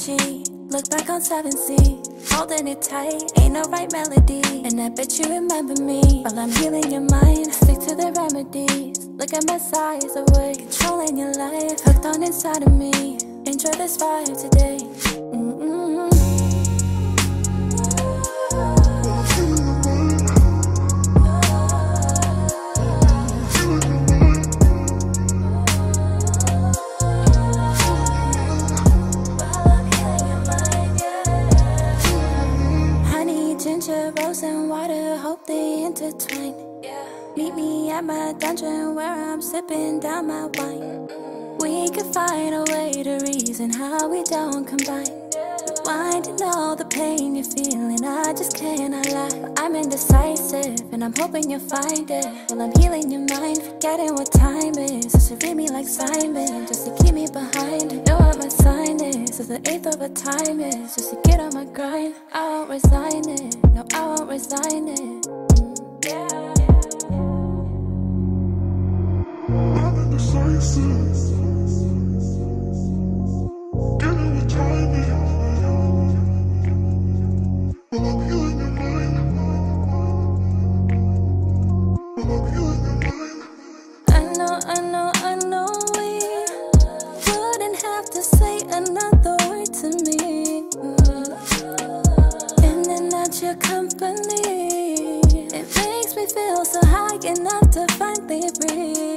G. Look back on 7C, holding it tight, ain't no right melody. And I bet you remember me while I'm healing your mind. Stick to the remedies. Look at my size away, controlling your life, hooked on inside of me. Enjoy this vibe today. Water, hope they intertwine. Meet me at my dungeon where I'm sipping down my wine. We could find a way to reason how we don't combine. Rewinding all the pain you're feeling, I just cannot lie. I'm indecisive, and I'm hoping you'll find it. While I'm healing your mind, forgetting what time is. So read me like Simon, just to keep me behind. Know what my sign the eighth of a time is. Just to get on my grind, I won't resign it. No, I won't resign it. Mm, yeah. I'm indecisive. Don't know what time it is. Well, I'm wouldn't have to say another word to me. Mm. In and out your company, it makes me feel so high enough to finally breathe.